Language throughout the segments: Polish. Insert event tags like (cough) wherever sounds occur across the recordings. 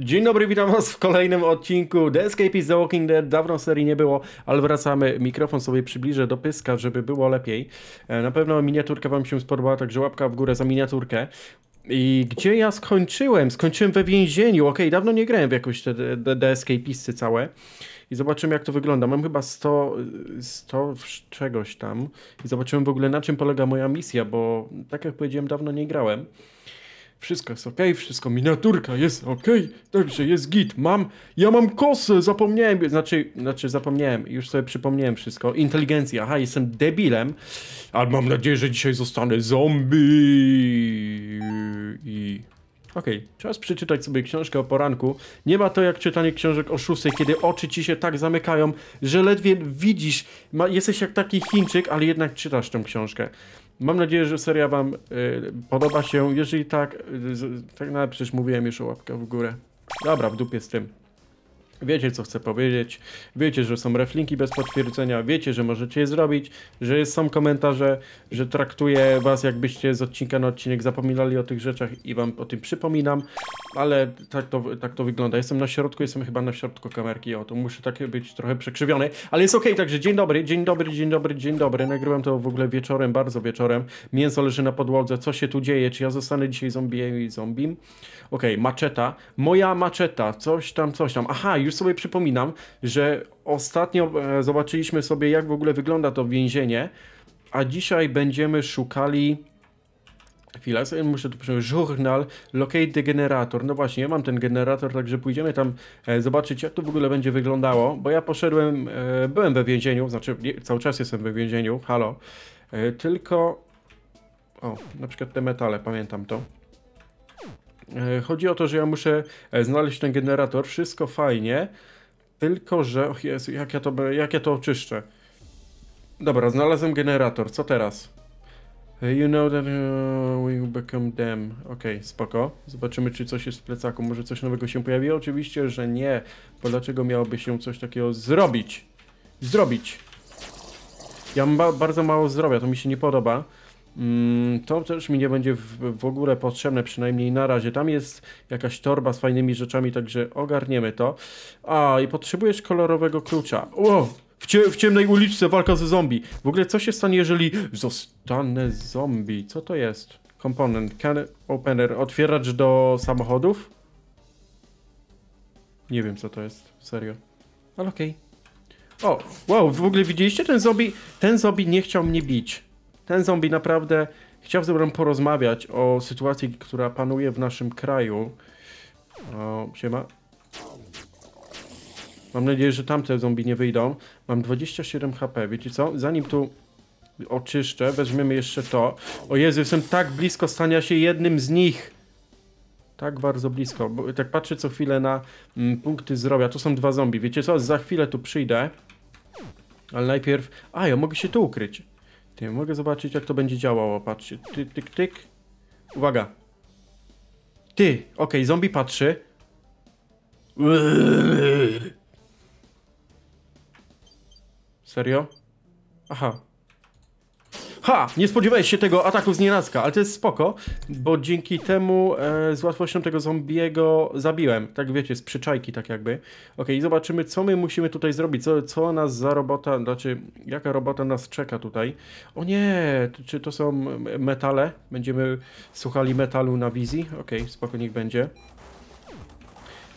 Dzień dobry, witam was w kolejnym odcinku The Escape is The Walking Dead. Dawno serii nie było, ale wracamy. Mikrofon sobie przybliżę do pyska, żeby było lepiej. E, Na pewno miniaturka wam się spodobała, także łapka w górę za miniaturkę. I gdzie ja skończyłem? Skończyłem we więzieniu. Okej, dawno nie grałem w jakoś te, te, te całe. I zobaczymy jak to wygląda. Mam chyba 100, 100 w- czegoś tam. I zobaczymy w ogóle na czym polega moja misja, bo tak jak powiedziałem, dawno nie grałem. Wszystko jest ok, wszystko, miniaturka jest ok, także jest git. Mam, ja mam kosę, zapomniałem, znaczy, znaczy zapomniałem, już sobie przypomniałem wszystko. Inteligencja, aha, jestem debilem, ale mam nadzieję, że dzisiaj zostanę zombie. I... Okej, czas przeczytać sobie książkę o poranku. Nie ma to jak czytanie książek o 6, kiedy oczy ci się tak zamykają, że ledwie widzisz. Ma, jesteś jak taki Chińczyk, ale jednak czytasz tę książkę. Mam nadzieję, że seria wam y, podoba się. Jeżeli tak, y, tak nawet przecież mówiłem już o łapkę w górę. Dobra, w dupie z tym. Wiecie, co chcę powiedzieć. Wiecie, że są reflinki bez potwierdzenia. Wiecie, że możecie je zrobić. Że są komentarze, że traktuję was, jakbyście z odcinka na odcinek zapominali o tych rzeczach i wam o tym przypominam. Ale tak to, tak to wygląda. Jestem na środku, jestem chyba na środku kamerki. O, to muszę tak być trochę przekrzywiony. Ale jest okej, także dzień dobry, dzień dobry, dzień dobry, dzień dobry. Nagrywam to w ogóle wieczorem, bardzo wieczorem. Mięso leży na podłodze. Co się tu dzieje? Czy ja zostanę dzisiaj zombiem i zombim? Okej, maczeta. Moja maczeta, coś tam, coś tam. Aha, już sobie przypominam, że ostatnio e, zobaczyliśmy sobie, jak w ogóle wygląda to więzienie, a dzisiaj będziemy szukali. Chwila, muszę tu przyjąć. Journal, locate generator. No właśnie, ja mam ten generator, także pójdziemy tam e, zobaczyć, jak to w ogóle będzie wyglądało, bo ja poszedłem, e, byłem we więzieniu, znaczy nie, cały czas jestem we więzieniu, halo, tylko. O, na przykład te metale, pamiętam to. E, Chodzi o to, że ja muszę e, znaleźć ten generator, wszystko fajnie, tylko że, och Jezu, jak ja to, jak ja to oczyszczę. Dobra, znalazłem generator, co teraz? E, You know that uh, we become them. Okej, spoko. Zobaczymy, czy coś jest w plecaku. Może coś nowego się pojawi? Oczywiście, że nie. Bo dlaczego miałoby się coś takiego zrobić? Zrobić. Ja mam ba bardzo mało zdrowia, to mi się nie podoba. Mm, to też mi nie będzie w, ogóle potrzebne, przynajmniej na razie. Tam jest jakaś torba z fajnymi rzeczami, także ogarniemy to. A, i potrzebujesz kolorowego klucza. O! W, cie, w ciemnej uliczce walka ze zombie. W ogóle co się stanie, jeżeli zostanę zombie? Co to jest? Komponent. Can opener. Otwieracz do samochodów? Nie wiem co to jest. Serio. Ale okej. O, wow, w ogóle widzieliście ten zombie? Ten zombie nie chciał mnie bić. Ten zombie naprawdę chciał ze mną porozmawiać o sytuacji, która panuje w naszym kraju. O, siema. Mam nadzieję, że tamte zombie nie wyjdą. Mam 27 HP, wiecie co? Zanim tu oczyszczę, weźmiemy jeszcze to. O Jezu, jestem tak blisko stania się jednym z nich. Tak bardzo blisko, bo tak patrzę co chwilę na mm, punkty zdrowia. Tu są dwa zombie, wiecie co? Za chwilę tu przyjdę. Ale najpierw... A, ja mogę się tu ukryć. Ty, mogę zobaczyć jak to będzie działało, patrzcie. Tyk, tyk, tyk. Uwaga. Ty, okej, zombie patrzy. Serio? Aha. Ha! Nie spodziewałeś się tego ataku z nienacka, ale to jest spoko, bo dzięki temu e, z łatwością tego zombiego zabiłem. Tak wiecie, z przyczajki tak jakby. Okej, zobaczymy co my musimy tutaj zrobić, co, co nas za robota, znaczy jaka robota nas czeka tutaj. O nie, czy to są metale? Będziemy słuchali metalu na wizji? Okej, spoko, niech będzie.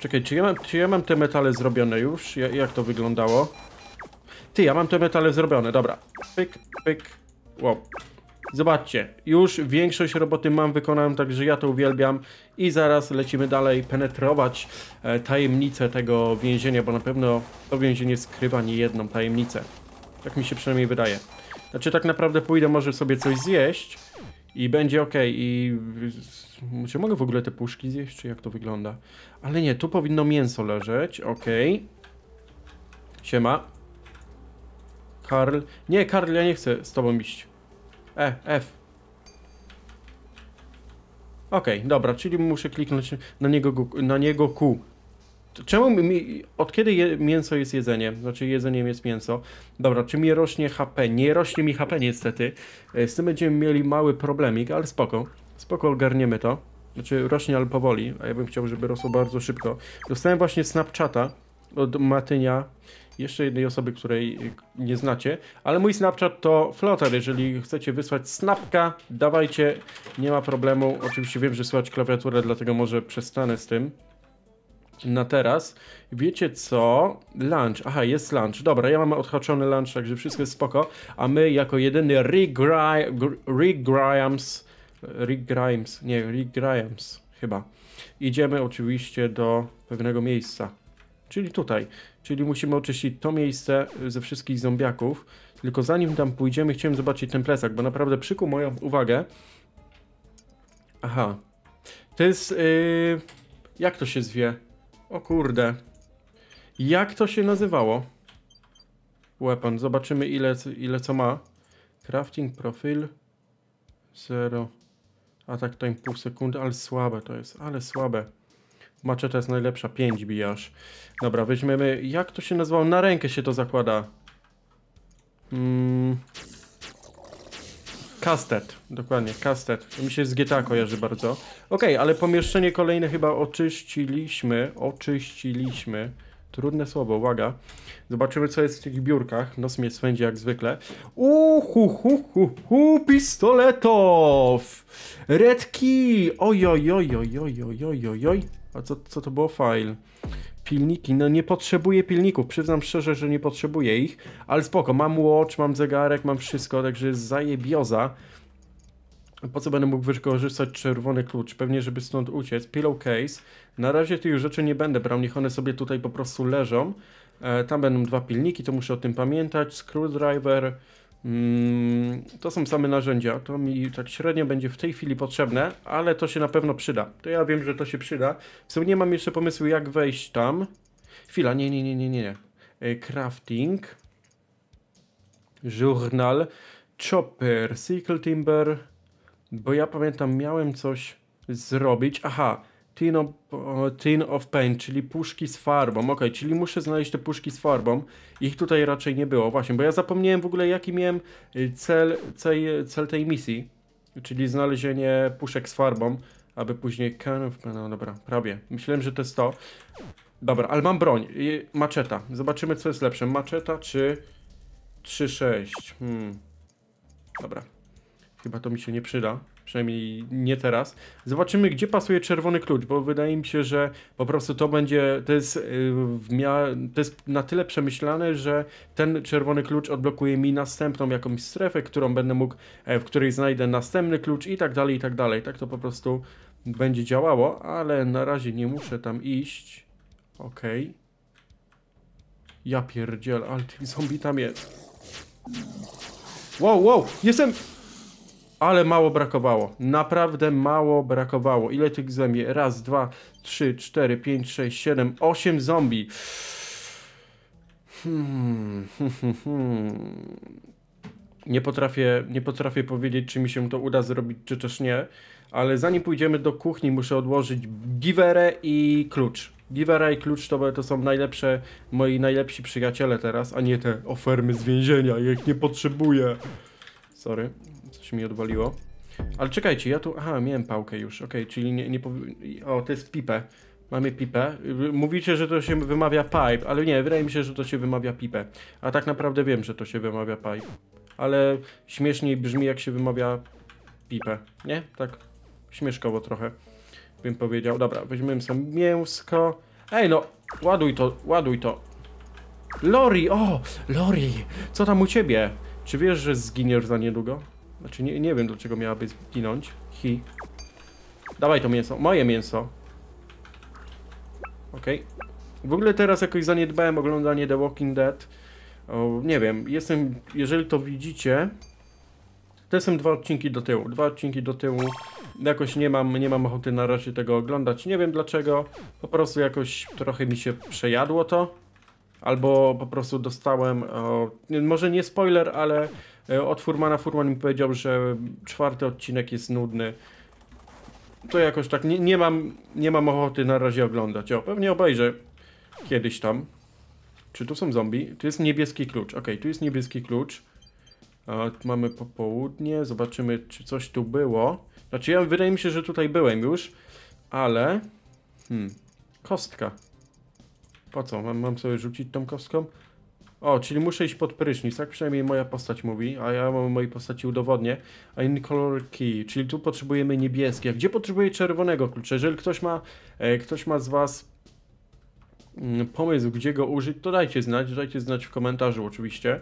Czekaj, czy ja mam, czy ja mam te metale zrobione już? Ja, jak to wyglądało? Ty, ja mam te metale zrobione, dobra. Pyk, pyk. Wow. Zobaczcie, już większość roboty mam wykonaną, także ja to uwielbiam. I zaraz lecimy dalej penetrować e, tajemnicę tego więzienia, bo na pewno to więzienie skrywa nie jedną tajemnicę. Tak mi się przynajmniej wydaje. Znaczy tak naprawdę pójdę może sobie coś zjeść i będzie ok. I czy mogę w ogóle te puszki zjeść, czy jak to wygląda? Ale nie, tu powinno mięso leżeć, ok. Siema. Karl. Nie, Karl, ja nie chcę z tobą iść. E, F. Okej, dobra, czyli muszę kliknąć na niego, na niego Q. Czemu mi- mi, od kiedy je, mięso jest jedzenie? Znaczy jedzeniem jest mięso. Dobra, czy mi rośnie HP? Nie rośnie mi HP niestety. E, Z tym będziemy mieli mały problemik, ale spoko. Spoko, ogarniemy to. Znaczy rośnie, ale powoli, a ja bym chciał, żeby rosło bardzo szybko. Dostałem właśnie Snapchata od Matynia, jeszcze jednej osoby, której nie znacie, ale mój Snapchat to Flutter, jeżeli chcecie wysłać snapka, dawajcie, nie ma problemu. Oczywiście wiem, że słychać klawiaturę, dlatego może przestanę z tym na teraz. Wiecie co? Lunch. Aha, jest lunch. Dobra, ja mam odhaczony lunch, także wszystko jest spoko. A my jako jedyny Rick, Gri Rick Grimes, Rick Grimes, nie, Rick Grimes chyba. Idziemy oczywiście do pewnego miejsca. Czyli tutaj. Czyli musimy oczyścić to miejsce ze wszystkich zombiaków. Tylko zanim tam pójdziemy, chciałem zobaczyć ten plecak, bo naprawdę przykuł moją uwagę. Aha. To jest... Yy... Jak to się zwie? O kurde. Jak to się nazywało? Weapon. Zobaczymy ile, ile co ma. Crafting profil. 0. Atak time pół sekundy, ale słabe to jest, ale słabe. Maczeta jest najlepsza, 5 bijasz. Dobra, weźmiemy, jak to się nazywało? Na rękę się to zakłada. Hmm. Kastet, dokładnie, kastet. Mi się z GTA kojarzy bardzo. Ok, ale pomieszczenie kolejne chyba oczyściliśmy. Oczyściliśmy. Trudne słowo, uwaga. Zobaczymy, co jest w tych biurkach. Nos mnie swędzi jak zwykle. Uhu, hu, hu, hu, pistoletow! Red key! Oj, oj, oj, oj, oj, oj, oj, oj, oj. A co, co to było? File. Pilniki, no nie potrzebuję pilników, przyznam szczerze, że nie potrzebuję ich, ale spoko, mam watch, mam zegarek, mam wszystko, także jest zajebioza. Po co będę mógł wykorzystać czerwony klucz? Pewnie, żeby stąd uciec. Pillowcase. Na razie tych rzeczy nie będę brał, niech one sobie tutaj po prostu leżą. E, tam będą dwa pilniki, to muszę o tym pamiętać. Screwdriver. Mm, to są same narzędzia. To mi tak średnio będzie w tej chwili potrzebne, ale to się na pewno przyda. To ja wiem, że to się przyda. W sumie nie mam jeszcze pomysłu, jak wejść tam. Chwila, nie, nie, nie, nie, nie. E, crafting. Journal. Chopper. Sickle Timber. Bo ja pamiętam, miałem coś zrobić. Aha, tin of, tin of paint, czyli puszki z farbą. Ok, czyli muszę znaleźć te puszki z farbą. Ich tutaj raczej nie było. Właśnie, bo ja zapomniałem w ogóle, jaki miałem y, cel, cel, cel tej misji. Czyli znalezienie puszek z farbą, aby później... No dobra, prawie. Myślałem, że to jest to. Dobra, ale mam broń. Maczeta. Zobaczymy, co jest lepsze. Maczeta czy 3-6? Hmm. Dobra. Chyba to mi się nie przyda. Przynajmniej nie teraz. Zobaczymy, gdzie pasuje czerwony klucz, bo wydaje mi się, że po prostu to będzie, to jest, y, to jest na tyle przemyślane, że ten czerwony klucz odblokuje mi następną jakąś strefę, którą będę mógł, e, w której znajdę następny klucz i tak dalej, i tak dalej. Tak to po prostu będzie działało, ale na razie nie muszę tam iść. Okej. Okay. Ja pierdziel, ale tych zombie tam jest. Wow, wow, jestem... Ale mało brakowało. Naprawdę mało brakowało. Ile tych zombie? Raz, dwa, trzy, cztery, pięć, sześć, siedem, osiem zombie. Hmm, hmm, (laughs) nie potrafię, nie potrafię powiedzieć, czy mi się to uda zrobić, czy też nie. Ale zanim pójdziemy do kuchni, muszę odłożyć giwerę i klucz. Givera i klucz to, to są najlepsze, moi najlepsi przyjaciele teraz, a nie te ofermy z więzienia. Ja ich nie potrzebuję. Sorry coś mi odwaliło. Ale czekajcie, ja tu... Aha, miałem pałkę już, okej, okay, czyli nie, nie O, to jest pipę. Mamy pipę. Mówicie, że to się wymawia pipe, ale nie, wydaje mi się, że to się wymawia pipę. A tak naprawdę wiem, że to się wymawia pipe. Ale śmieszniej brzmi, jak się wymawia pipę, nie? Tak śmieszkowo trochę bym powiedział. Dobra, weźmiemy sobie mięsko. Ej, no, ładuj to, ładuj to. Lori, o, Lori, co tam u ciebie? Czy wiesz, że zginiesz za niedługo? Znaczy nie, nie wiem dlaczego miałaby zginąć. Hi. Dawaj to mięso. Moje mięso. Okej. Okay. W ogóle teraz jakoś zaniedbałem oglądanie The Walking Dead. O, nie wiem, jestem, jeżeli to widzicie, to są dwa odcinki do tyłu. Dwa odcinki do tyłu. Jakoś nie mam, nie mam ochoty na razie tego oglądać. Nie wiem dlaczego. Po prostu jakoś trochę mi się przejadło to. Albo po prostu dostałem, o, może nie spoiler, ale od Furmana Furman mi powiedział, że czwarty odcinek jest nudny. To jakoś tak, nie, nie, mam, nie mam ochoty na razie oglądać. O, pewnie obejrzę kiedyś tam. Czy tu są zombie? Tu jest niebieski klucz. Ok, tu jest niebieski klucz. A, mamy popołudnie. Zobaczymy, czy coś tu było. Znaczy, ja wydaje mi się, że tutaj byłem już. ale... Hmm, kostka. Po co? Mam, mam sobie rzucić tą kostką? O, czyli muszę iść pod prysznic, tak przynajmniej moja postać mówi, a ja mam mojej postaci udowodnię. A inny kolor key, czyli tu potrzebujemy niebieskie. A gdzie potrzebuję czerwonego klucza? Jeżeli ktoś ma, e, ktoś ma z Was mm, pomysł, gdzie go użyć, to dajcie znać, dajcie znać w komentarzu oczywiście.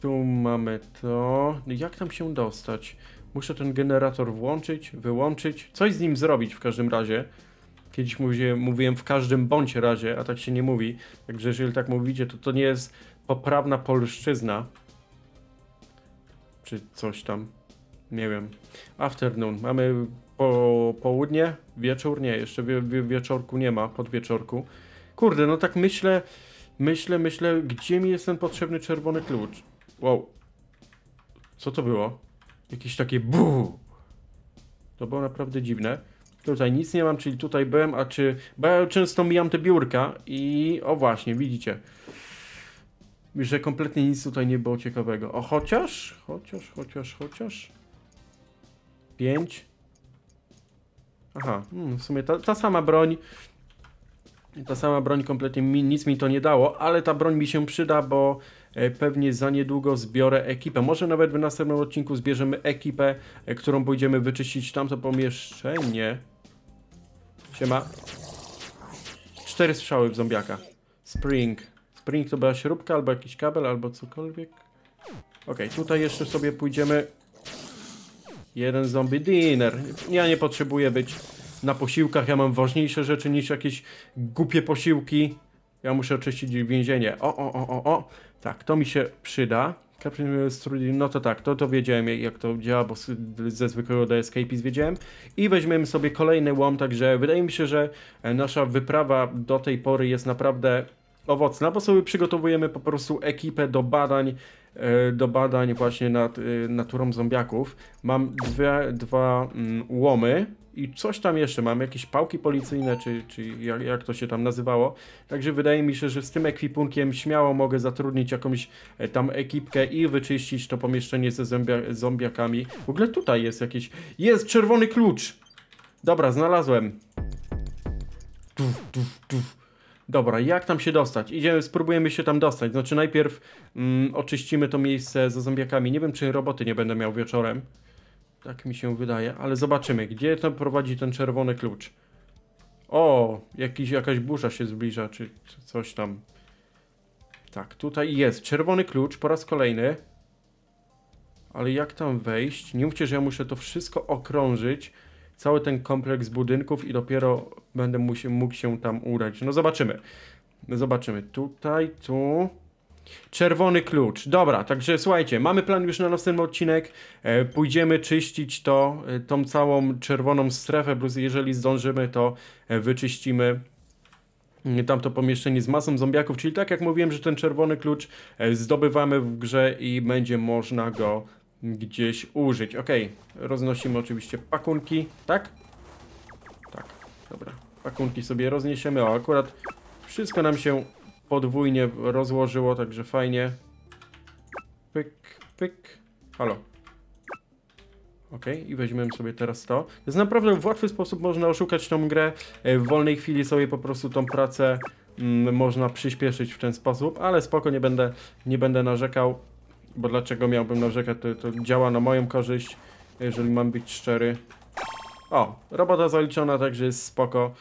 Tu mamy to. Jak tam się dostać? Muszę ten generator włączyć, wyłączyć, coś z nim zrobić w każdym razie. Kiedyś mówię, mówiłem w każdym bądź razie, a tak się nie mówi. Także jeżeli tak mówicie, to to nie jest poprawna polszczyzna. Czy coś tam. Nie wiem. Afternoon. Mamy po, południe, wieczór, nie, jeszcze wie, wie, wieczorku nie ma, podwieczorku. Kurde, no tak myślę, myślę, myślę, gdzie mi jest ten potrzebny czerwony klucz? Wow. Co to było? Jakieś takie bu. To było naprawdę dziwne. Tutaj nic nie mam, czyli tutaj byłem, a czy... Bo ja często mijam te biurka i... O właśnie, widzicie. Że kompletnie nic tutaj nie było ciekawego. O, chociaż, chociaż, chociaż, chociaż... Pięć. Aha, hmm, w sumie ta, ta sama broń... Ta sama broń kompletnie mi, nic mi to nie dało, ale ta broń mi się przyda, bo e, pewnie za niedługo zbiorę ekipę. Może nawet w następnym odcinku zbierzemy ekipę, e, którą pójdziemy wyczyścić tamto pomieszczenie. Siema. Cztery strzały w zombiaka. Spring. Spring to była śrubka, albo jakiś kabel, albo cokolwiek. Ok, tutaj jeszcze sobie pójdziemy. Jeden zombie dinner. Ja nie potrzebuję być na posiłkach, ja mam ważniejsze rzeczy niż jakieś głupie posiłki. Ja muszę oczyścić więzienie. O, o, o, o, o. Tak, to mi się przyda. No to tak, to, to wiedziałem jak to działa, bo ze zwykłego Escapes wiedziałem. I weźmiemy sobie kolejny łom, także wydaje mi się, że e, nasza wyprawa do tej pory jest naprawdę owocna, bo sobie przygotowujemy po prostu ekipę do badań, e, do badań właśnie nad e, naturą zombiaków. Mam dwie, dwa mm, łomy, i coś tam jeszcze mam, jakieś pałki policyjne, czy, czy jak, jak, to się tam nazywało. Także wydaje mi się, że z tym ekwipunkiem śmiało mogę zatrudnić jakąś e, tam ekipkę i wyczyścić to pomieszczenie ze zombia zombiakami. W ogóle tutaj jest jakiś... Jest czerwony klucz! Dobra, znalazłem. Tuf, tuf, tuf. Dobra, jak tam się dostać? Idziemy, spróbujemy się tam dostać. Znaczy najpierw mm, oczyścimy to miejsce za zombiakami. Nie wiem, czy roboty nie będę miał wieczorem. Tak mi się wydaje, ale zobaczymy, gdzie to prowadzi ten czerwony klucz. O, jakiś, jakaś burza się zbliża, czy, coś tam. Tak, tutaj jest czerwony klucz po raz kolejny. Ale jak tam wejść? Nie mówcie, że ja muszę to wszystko okrążyć. Cały ten kompleks budynków i dopiero będę mógł się tam udać. No zobaczymy. Zobaczymy. Tutaj, tu... Czerwony klucz. Dobra, także słuchajcie, mamy plan już na następny odcinek. E, pójdziemy czyścić to, e, tą całą czerwoną strefę, plus jeżeli zdążymy, to e, wyczyścimy mm, tamto pomieszczenie z masą zombiaków, czyli tak jak mówiłem, że ten czerwony klucz zdobywamy w grze i będzie można go gdzieś użyć. Ok, roznosimy oczywiście pakunki, tak? Tak, dobra. Pakunki sobie rozniesiemy, o akurat wszystko nam się podwójnie rozłożyło, także fajnie. Pyk, pyk. Halo. Ok, i weźmiemy sobie teraz to. Jest naprawdę w łatwy sposób można oszukać tą grę. E, w wolnej chwili sobie po prostu tą pracę mm, można przyspieszyć w ten sposób, ale spoko, nie będę, nie będę narzekał, bo dlaczego miałbym narzekać, to, to działa na moją korzyść, jeżeli mam być szczery. O, robota zaliczona, także jest spoko.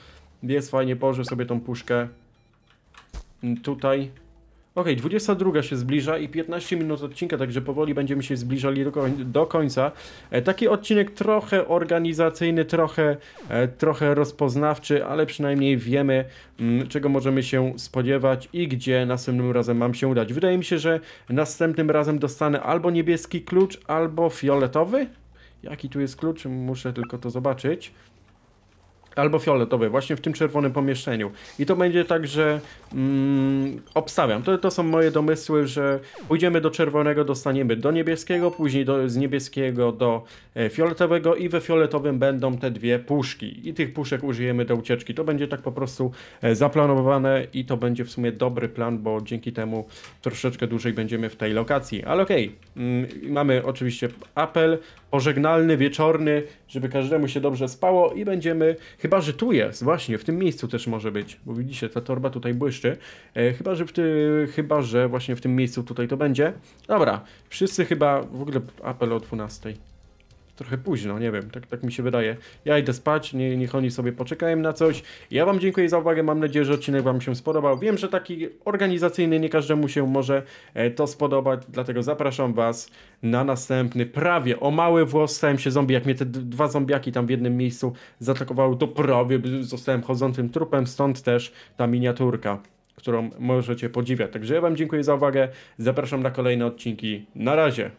Jest fajnie, położę sobie tą puszkę tutaj. Ok, 22 się zbliża i 15 minut odcinka, także powoli będziemy się zbliżali do, koń do końca. E, taki odcinek trochę organizacyjny, trochę, e, trochę rozpoznawczy, ale przynajmniej wiemy, m, mm, czego możemy się spodziewać i gdzie następnym razem mam się udać. Wydaje mi się, że następnym razem dostanę albo niebieski klucz, albo fioletowy. Jaki tu jest klucz? Muszę tylko to zobaczyć albo fioletowy, właśnie w tym czerwonym pomieszczeniu. I to będzie tak, że mm, obstawiam. To, to są moje domysły, że pójdziemy do czerwonego, dostaniemy do niebieskiego, później do, z niebieskiego do e, fioletowego i we fioletowym będą te dwie puszki. I tych puszek użyjemy do ucieczki. To będzie tak po prostu e, zaplanowane i to będzie w sumie dobry plan, bo dzięki temu troszeczkę dłużej będziemy w tej lokacji. Ale okej, okay. mm, mamy oczywiście apel pożegnalny, wieczorny, żeby każdemu się dobrze spało i będziemy Chyba, że tu jest, właśnie, w tym miejscu też może być, bo widzicie, ta torba tutaj błyszczy. E, chyba, że w ty, chyba, że właśnie w tym miejscu tutaj to będzie. Dobra, wszyscy chyba, w ogóle apel o 12. Trochę późno, nie wiem, tak, tak mi się wydaje. Ja idę spać, nie, niech oni sobie poczekają na coś. Ja Wam dziękuję za uwagę, mam nadzieję, że odcinek Wam się spodobał. Wiem, że taki organizacyjny nie każdemu się może e, to spodobać, dlatego zapraszam Was na następny. Prawie o mały włos stałem się zombie, jak mnie te dwa zombiaki tam w jednym miejscu zaatakowały, to prawie zostałem chodzącym trupem, stąd też ta miniaturka którą możecie podziwiać. Także ja Wam dziękuję za uwagę. Zapraszam na kolejne odcinki. Na razie.